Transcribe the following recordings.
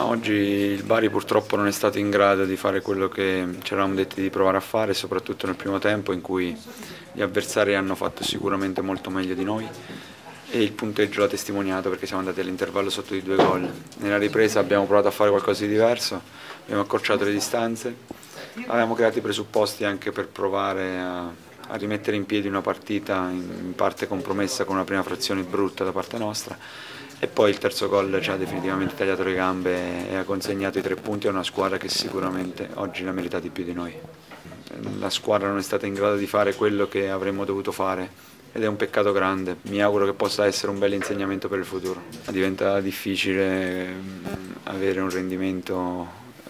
Oggi il Bari purtroppo non è stato in grado di fare quello che ci eravamo detti di provare a fare, soprattutto nel primo tempo in cui gli avversari hanno fatto sicuramente molto meglio di noi e il punteggio l'ha testimoniato perché siamo andati all'intervallo sotto di due gol. Nella ripresa abbiamo provato a fare qualcosa di diverso, abbiamo accorciato le distanze, avevamo creato i presupposti anche per provare a, a rimettere in piedi una partita in parte compromessa con una prima frazione brutta da parte nostra e poi il terzo gol ci ha definitivamente tagliato le gambe e ha consegnato i tre punti a una squadra che sicuramente oggi l'ha meritato di più di noi. La squadra non è stata in grado di fare quello che avremmo dovuto fare ed è un peccato grande, mi auguro che possa essere un bel insegnamento per il futuro. Diventa difficile mm, avere un rendimento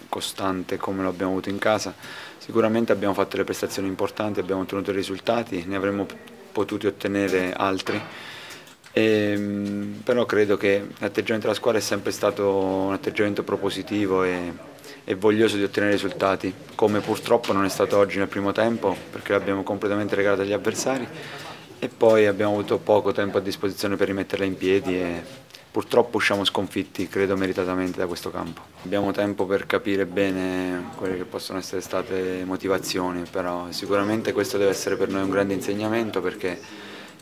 costante come lo abbiamo avuto in casa, sicuramente abbiamo fatto le prestazioni importanti, abbiamo ottenuto i risultati, ne avremmo potuti ottenere altri e, ehm, però credo che l'atteggiamento della squadra è sempre stato un atteggiamento propositivo e, e, voglioso di ottenere risultati, come purtroppo non è stato oggi nel primo tempo perché l'abbiamo completamente regalato agli avversari e poi abbiamo avuto poco tempo a disposizione per rimetterla in piedi e purtroppo usciamo sconfitti, credo meritatamente, da questo campo. Abbiamo tempo per capire bene quelle che possono essere state motivazioni, però sicuramente questo deve essere per noi un grande insegnamento perché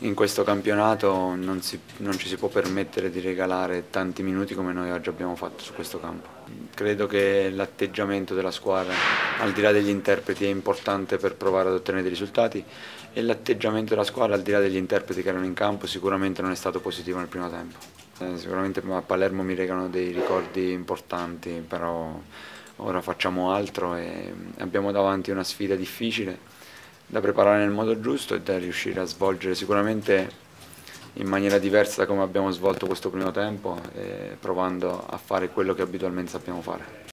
in questo campionato non, si, non, ci si può permettere di regalare tanti minuti come noi oggi abbiamo fatto su questo campo. Credo che l'atteggiamento della squadra, al di là degli interpreti, è importante per provare ad ottenere dei risultati e l'atteggiamento della squadra, al di là degli interpreti che erano in campo, sicuramente non è stato positivo nel primo tempo. Eh, sicuramente a Palermo mi regano dei ricordi importanti, però ora facciamo altro e abbiamo davanti una sfida difficile da preparare nel modo giusto e da riuscire a svolgere sicuramente in maniera diversa da come abbiamo svolto questo primo tempo, provando a fare quello che abitualmente sappiamo fare.